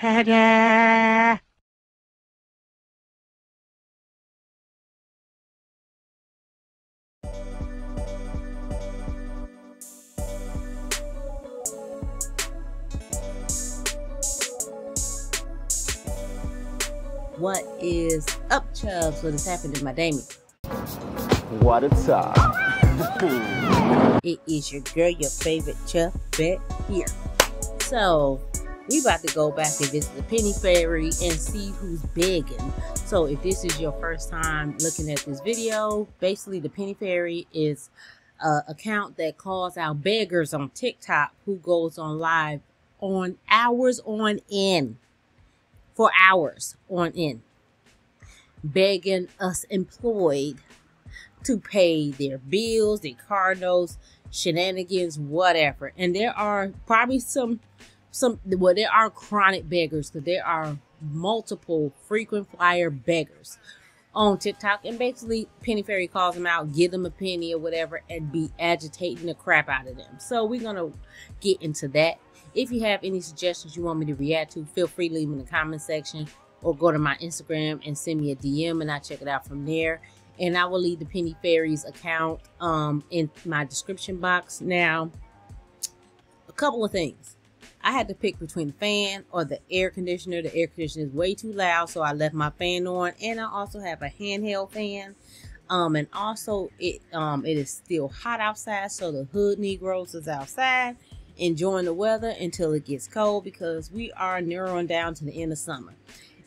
Ta-da! What is up, Chubbs? What has happened to my Damien? What a top. It is your girl, your favorite Chubb Bet here. So, we about to go back and visit the Penny Fairy and see who's begging. So, if this is your first time looking at this video, basically the Penny Fairy is a account that calls out beggars on TikTok who goes on live on hours on end for hours on end, begging us employed to pay their bills, their car notes, shenanigans, whatever. And there are probably some, some well, there are chronic beggars because there are multiple frequent flyer beggars on TikTok. And basically, Penny Fairy calls them out, give them a penny or whatever, and be agitating the crap out of them. So we're gonna get into that. If you have any suggestions you want me to react to, feel free to leave them in the comment section or go to my Instagram and send me a DM and I'll check it out from there. And I will leave the Penny Fairies account um, in my description box. Now, a couple of things. I had to pick between the fan or the air conditioner. The air conditioner is way too loud, so I left my fan on. And I also have a handheld fan. Um, and also it um it is still hot outside, so the hood Negroes is outside enjoying the weather until it gets cold because we are narrowing down to the end of summer.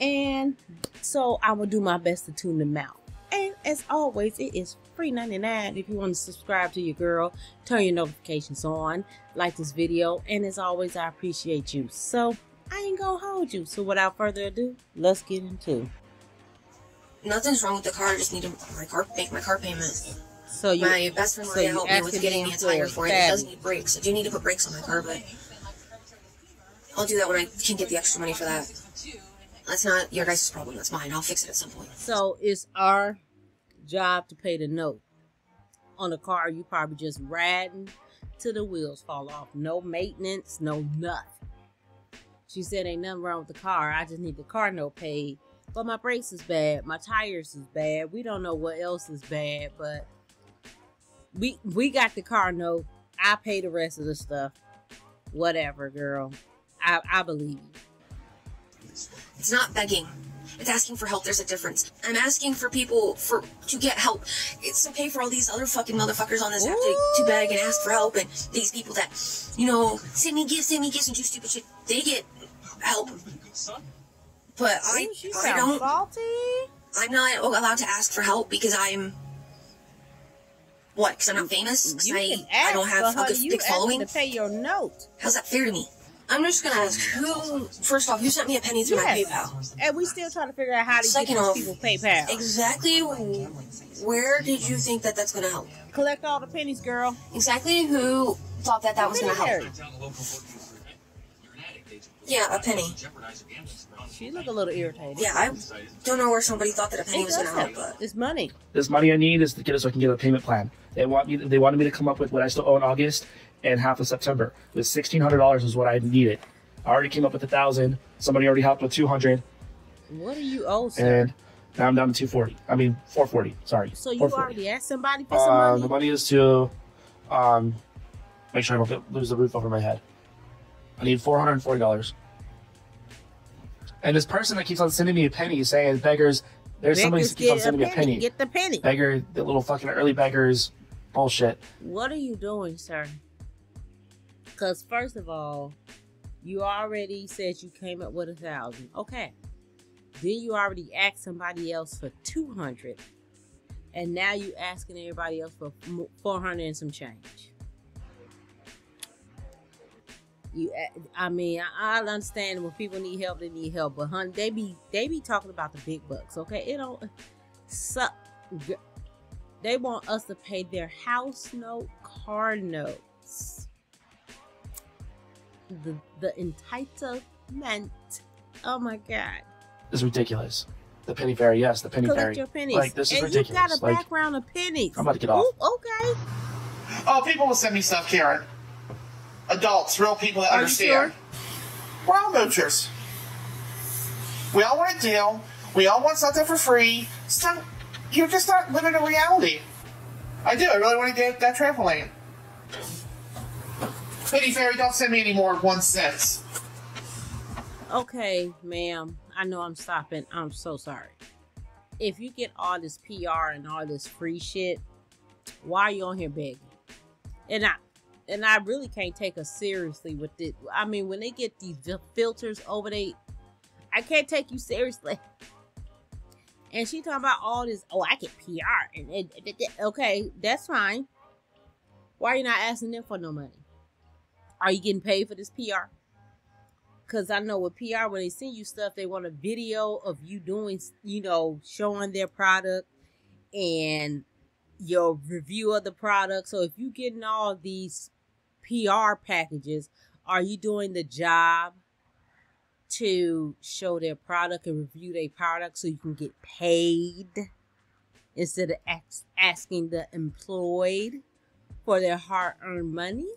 And so I will do my best to tune them out. And as always, it is free 99 if you want to subscribe to your girl, turn your notifications on, like this video, and as always, I appreciate you. So I ain't gonna hold you. So without further ado, let's get into Nothing's wrong with the car. I just need to my car make my car payment. so you my best friend so helped me with getting the me a tire for it. It does need brakes. I do need to put brakes on my car, but I'll do that when I can get the extra money for that. That's not your guys' problem. That's mine. I'll fix it at some point. So it's our job to pay the note. On a car, you probably just riding till the wheels fall off. No maintenance, no nothing. She said ain't nothing wrong with the car. I just need the car note paid. But my brakes is bad. My tires is bad. We don't know what else is bad, but we we got the car note. I pay the rest of the stuff. Whatever, girl. I, I believe you. It's not begging. It's asking for help. There's a difference. I'm asking for people for to get help. It's okay for all these other fucking motherfuckers on this app to, to beg and ask for help, and these people that, you know, send me gifts, send me gifts, and do stupid shit. They get help. But I, I don't. salty. I'm not allowed to ask for help because I'm. What? Because I'm not famous? Because I, I don't have a good You big following? to pay your note. How's that fair to me? I'm just gonna ask who. First off, who sent me a penny through my Yes. PayPal? And we still trying to figure out how to Second get off, these people PayPal. Exactly. Where did you think that that's gonna help? Collect all the pennies, girl. Exactly who thought that that was gonna help? Penny Yeah, a penny. She look a little irritated. Yeah, I don't know where somebody thought that a penny It was gonna help, help. but It's money. this money I need is to get it so I can get a payment plan. They want me. They wanted me to come up with what I still owe in August and half of September. It was sixteen hundred dollars is what I needed. I already came up with a thousand. Somebody already helped with two hundred, What do you owe, sir? and now I'm down to two forty. I mean four forty. Sorry. so you already asked somebody for some Uh, money? the money is to um, make sure I don't lose the roof over my head. I need four hundred and forty dollars. And this person that keeps on sending me a penny saying beggars, there's somebody that keeps on get sending me a penny. Get the penny. Beggar, the little fucking early beggars, bullshit. What are you doing, sir? Because first of all, you already said you came up with a thousand. Okay. Then you already asked somebody else for two hundred, and now you asking everybody else for four hundred and some change. You, I mean, I, understand when people need help, they need help, but hun, they be they be talking about the big bucks. Okay, it don't suck. They want us to pay their house note, car notes. The the entitlement. Oh my god. This is ridiculous. The penny fairy, yes, the penny Collect fairy. your pennies. Like this is and you got a Like background of pennies. I'm about to get off. Ooh, okay. Oh, people will send me stuff, Karen. Adults, real people that Are you understand. We're all moochers. We all want a deal. We all want something for free. So you're just not living in reality. I do. I really want to get that trampoline. Penny Fairy, don't send me any more one cents. Okay, ma'am. I know I'm stopping. I'm so sorry. If you get all this PR and all this free shit, why are you on here begging? And I and I really can't take us seriously with it. I mean, when they get these filters over they I can't take you seriously. And she talking about all this, oh, I get PR. And- and- okay, that's fine. Why are you not asking them for no money? Are you getting paid for this PR? Because I know with PR, when they send you stuff, they want a video of you doing, you know, showing their product and your review of the product. So if you're getting all these PR packages, are you doing the job to show their product and review their product so you can get paid instead of asking the employed for their hard-earned money?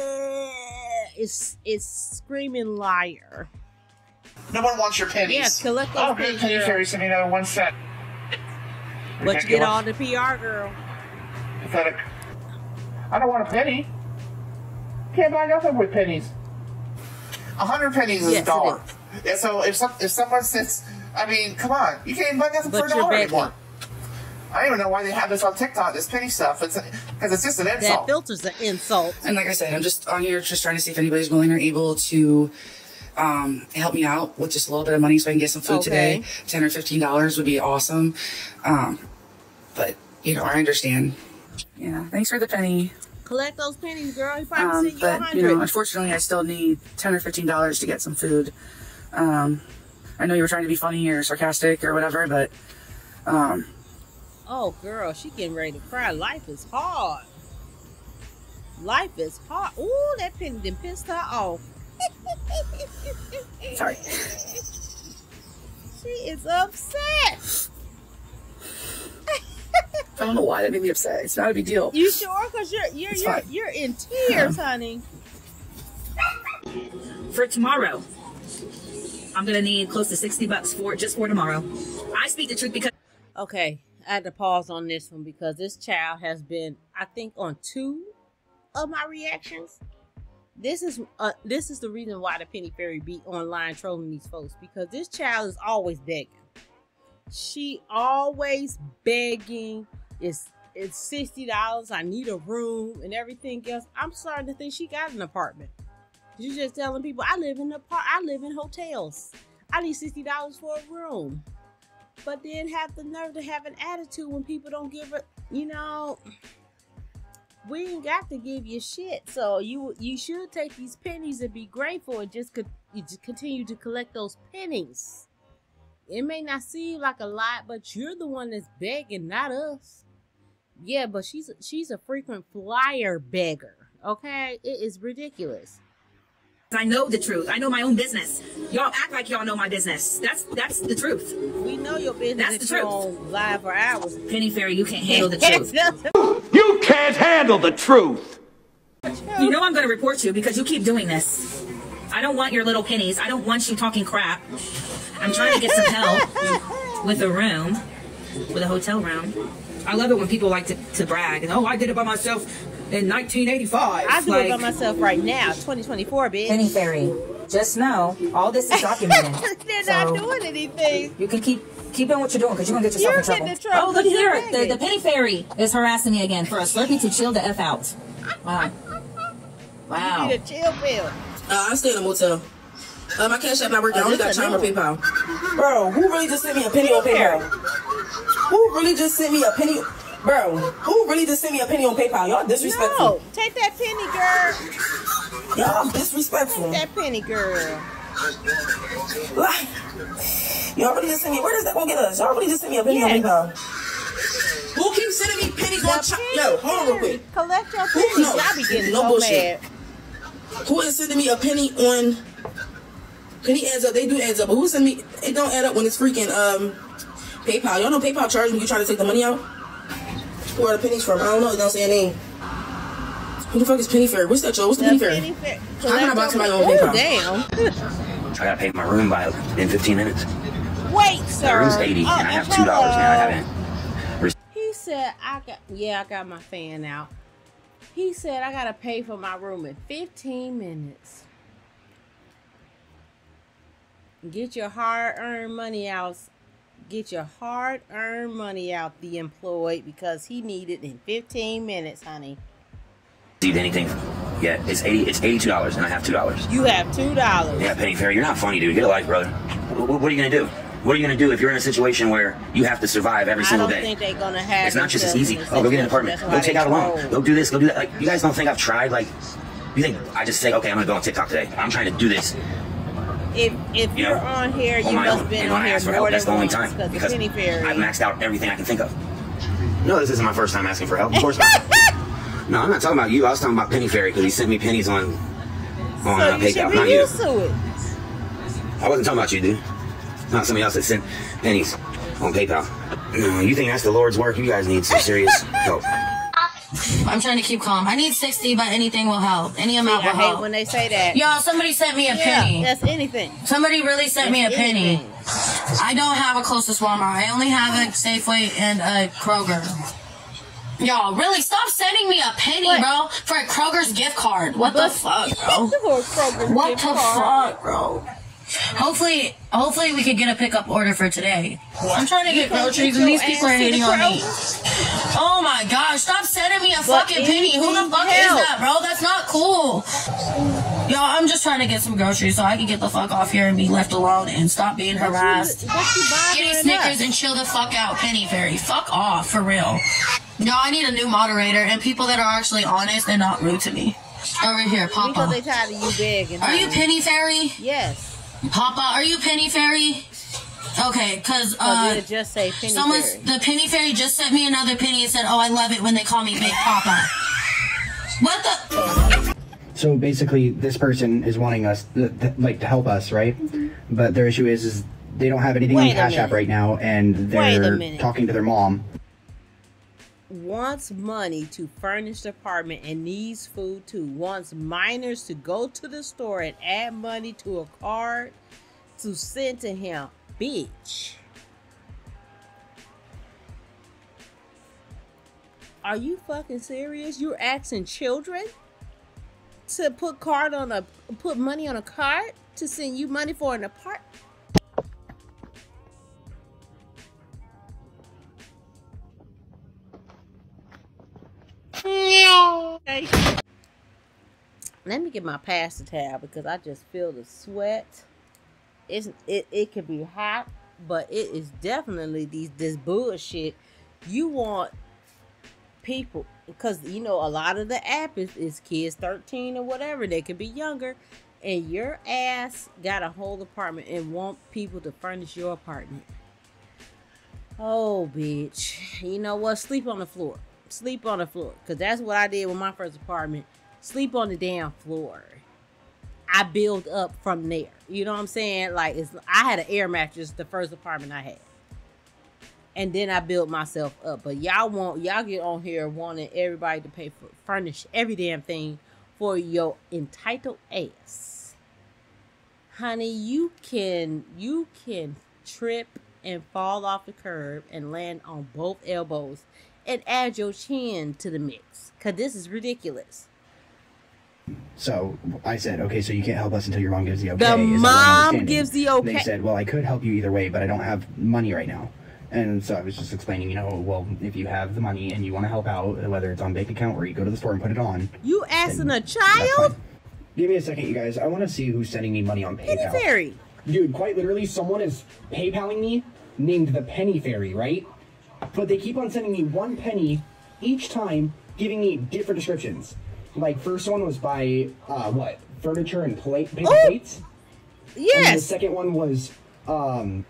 Eh, It's it's screaming liar. No one wants your pennies. Yeah, collect those Oh, good. pennies, Penny. Fairy, send me another one cent. You get all us- the PR, girl. Pathetic. I don't want a penny. Can't buy nothing with pennies. A hundred pennies is Yes, a dollar. Yeah, so if some, if someone sits, I mean, come on, you can't even buy nothing But for a dollar anymore. I don't even know why they have this on TikTok. This penny stuff. It's because it's just an That filter's an insult. And like I said, I'm just on here just trying to see if anybody's willing or able to um, help me out with just a little bit of money so I can get some food Okay. today. Ten or fifteen dollars would be awesome. Um, but you know, I understand. Yeah, thanks for the penny. Collect those pennies, girl. Probably Um, sent you a but you know, unfortunately, I still need ten or fifteen dollars to get some food. Um, I know you were trying to be funny or sarcastic or whatever, but um, Oh, girl, she getting ready to cry. Life is hard. Life is hard. Ooh, that penny done pissed her off. sorry. She is upset. I don't know why that made me upset. It's not a big deal. You sure? Cause you're you're It's you're, fine. you're in tears, uh-huh. honey. for tomorrow. I'm gonna need close to 60 bucks for just for tomorrow. I speak the truth because Okay, I had to pause on this one because this child has been, I think, on two of my reactions. This is uh, this is the reason why the Penny Fairy be online trolling these folks because this child is always begging. She always begging. It's it's sixty dollars. I need a room and everything else. I'm starting to think she got an apartment. She's just telling people I live in a par- I live in hotels. I need sixty dollars for a room but then have the nerve to have an attitude when people don't give it you know we ain't got to give you shit. So you you should take these pennies and be grateful and just, co- just continue to collect those pennies. It may not seem like a lot but you're the one that's begging not us. Yeah but she's she's a frequent flyer beggar okay? It is ridiculous I know the truth. I know my own business. Y'all act like y'all know my business. That's that's the truth. we know your business That's the truth. live for hours Penny Fairy, you can't handle the truth. You can't handle the truth. You know I'm gonna report you because you keep doing this. I don't want your little pennies. I don't want you talking crap. I'm trying to get some help with a room, with a hotel room. I love it when people like to, to brag and oh I did it by myself in 1985. I do it by myself right now, 2024, bitch. Penny Fairy, just know all this is documented. They're So- not doing anything. You can keep keep doing what you're doing because you're gonna get yourself You're in trouble. in trouble Oh, look because here. The, the penny fairy is harassing me again for a Slurpee to chill the f out. Wow. You Wow. need a chill pill. Uh, I stay in a motel. Uh, my cash app not working. I Oh, only got a Chime or PayPal. Bro, who really just sent me a penny on PayPal? Who really just sent me a penny? Bro, who really just sent me a penny on PayPal? Y'all disrespectful. No, take that penny, girl. Y'all disrespectful. Take That penny, girl. Like, y'all really just sent me. Where does that go get us? Y'all really just sent me a penny Yes. on PayPal. Who keeps sending me pennies on The Chime? penny. Yo, hold on real quick. Collect your Who- pennies. no, Y'all be getting no so bullshit. mad. Who is sending me a penny on? Penny adds up. They do adds up. But who send me? It don't add up when it's freaking um PayPal. Y'all know PayPal charge when you try to take the money out. Where the pennies from? I don't know. It don't say a name. Who the fuck is Penny Fair? What's that, Joe? What's the, Penny Fair? penny fair. How can I buy somebody on Ooh, PayPal? damn. I gotta pay my room by in 15 minutes. Wait, sir. My room's 80 Oh, and I have $2 now. I haven't. He said, I got, yeah, I got my fan out. He said, I gotta pay for my room in 15 minutes. Get your hard earned money out. Get your hard earned money out, the employed, because he needed in 15 minutes, honey. Received anything yet? It's 80. It's 82 dollars, and I have two dollars. You have $2. Yeah, Penny Fair, you're not funny, dude. Get a life, brother. What, what are you gonna do? What are you gonna do if you're in a situation where you have to survive every single day? I don't day? think they're gonna have It's not just as easy. Oh, go get an apartment. Go take out a loan. Go do this. Go do that. Like, you guys don't think I've tried? Like, you think I just say, okay, I'm gonna go on TikTok today. I'm trying to do this. If if You you're on here, you must own. been on here for more help, than that's the only once time because because penny fairy. I've maxed out everything I can think of. No, this isn't my first time asking for help. Of course not. no, I'm not talking about you. I was talking about Penny Fairy because he sent me pennies on on so uh, PayPal. Not you. I wasn't talking about you, dude. Not somebody else that sent pennies on PayPal. No, you think that's the Lord's work? You guys need some serious help. I'm trying to keep calm. I need 60, but anything will help. Any amount I will hate help. when they say that. Y'all, somebody sent me a Yeah, penny. that's anything. Somebody really sent me a That's penny. I don't have a closest Walmart. I only have a Safeway and a Kroger. Y'all, really, stop sending me a penny, What? bro, for a Kroger's gift card. What the fuck, bro? What the fuck, bro? Hopefully, hopefully we could get a pickup order for today. I'm trying to get can't groceries get and these people are ass to hating on me. Oh my gosh, stop sending me a But fucking penny. Who the anything fuck is that, bro? That's not cool. Y'all, I'm just trying to get some groceries so I can get the fuck off here and be left alone and stop being harassed. Get a bothering Snickers us? and chill the fuck out, Penny Fairy. Fuck off, for real. No, I need a new moderator and people that are actually honest and not rude to me. Over here, Papa. Because they tired of you begging. Are you. Penny Fairy? Yes. Papa, are you Penny Fairy? Okay, cause Because uh, it'll just say penny someone's fairy. the Penny Fairy just sent me another penny and said, "Oh, I love it when they call me Big Papa." What the? So basically, this person is wanting us, th- th- like, to help us, right? But their issue is, is they don't have anything Wait on a Cash App right now, and they're talking to their mom. Wants money to furnish the apartment and needs food too. Wants minors to go to the store and add money to a card to send to him. Bitch. Are you fucking serious? You're asking children to put card on a put money on a card to send you money for an apartment? Let me get my pasta tab because I just feel the sweat. It's it, it can be hot, but it is definitely these this bullshit. You want people because you know a lot of the app is, is kids 13 or whatever they could be younger and your ass got a whole apartment and want people to furnish your apartment. Oh bitch. You know what? Sleep on the floor sleep on the floor. Because that's what i did with my first apartment. Sleep on the damn floor. I build up from there. You know what i'm saying? Like it's i had an air mattress the first apartment i had. And then I built myself up. But y'all want y'all get on here wanting everybody to pay for furnish every damn thing for your entitled ass. Honey, you can you can trip and fall off the curb and land on both elbows and add your chin to the mix. Cause this is ridiculous. So I said, okay, so you can't help us until your mom gives the okay. The is that what I'm mom gives the okay. They said, well, I could help you either way, but I don't have money right now. And so I was just explaining, you know, well, if you have the money and you want to help out, whether it's on bank account or you go to the store and put it on, You asking a child? Give me a second, you guys. I want to see who's sending me money on Penny Fairy. Dude, quite literally, someone is PayPaling me named the Penny Fairy, right? But they keep on sending me one penny each time, giving me different descriptions. Like, first one was by, uh, what? Furniture and plate, paper Oh! plates? And the second one was, um,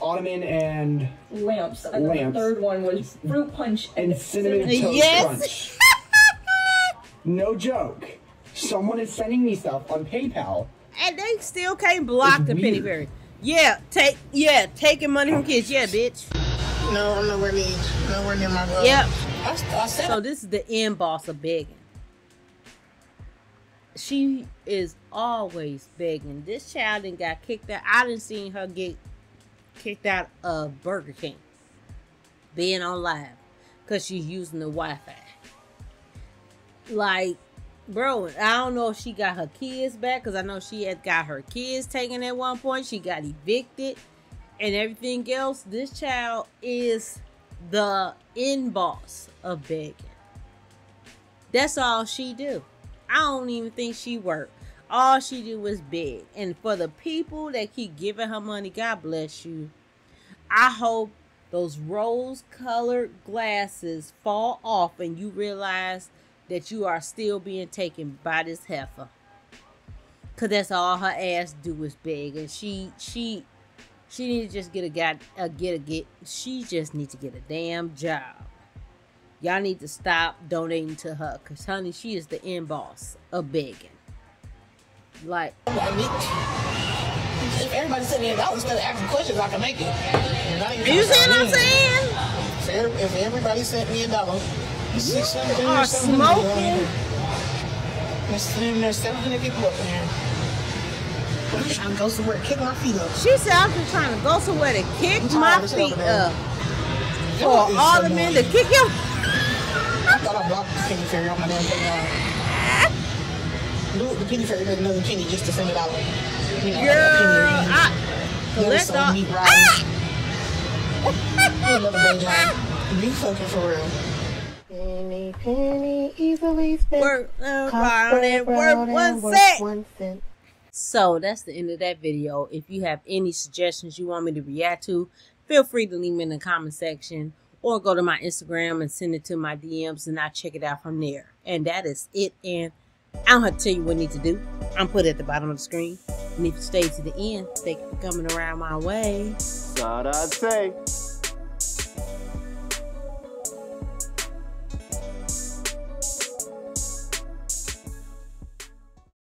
ottoman and, lamps. And Lamps. the third one was fruit punch and cinnamon toast Yes. crunch. No joke. Someone is sending me stuff on PayPal. And they still can't block It's the penny weird. fairy. Yeah, take yeah, taking money from kids. Yeah, bitch. No, I'm nowhere near, nowhere near my goal. Yep. I, I said So this is the end boss of begging. she is always begging. This child didn't got kicked out. I didn't see her get kicked out of Burger King being on live because she's using the Wi-Fi. Like, bro, I don't know if she got her kids back because I know she had got her kids taken at one point. She got evicted and everything else. This child is the in boss of begging. That's all she do. I don't even think she work. All she do is beg. And for the people that keep giving her money, God bless you. I hope those rose colored glasses fall off and you realize that you are still being taken by this heifer. Cause that's all her ass do is beg. And she she she need to just get a guy a get a get she just needs to get a damn job. Y'all need to stop donating to her because, honey, she is the end boss of begging. Like, If everybody sent me a dollar instead of asking questions, I can make it. You see what I'm saying? So if everybody sent me a dollar, let's see, seven You are smoking. There's 700 people up there. I'm trying to go somewhere, to kick my feet up. She said, I'm just trying to go somewhere to kick I'm my tired feet up. For all so the men to kick him. I thought I blocked the penny fairy on my damn thing. Uh, the penny fairy made another penny just to send it out. You know, Girl, penny. I Never collect sold all. meat riders. Another day job. You fucking for real. Penny, penny, easily spent. Work around Cost and per work round one and work cent. one cent. So that's the end of that video. If you have any suggestions you want me to react to, feel free to leave me in the comment section or go to my Instagram and send it to my DMs and I'll check it out from there. And that is it. And I don't have to tell you what you need to do. I'm put it at the bottom of the screen. And if you stay to the end, thank you for coming around my way. Thought I'd say.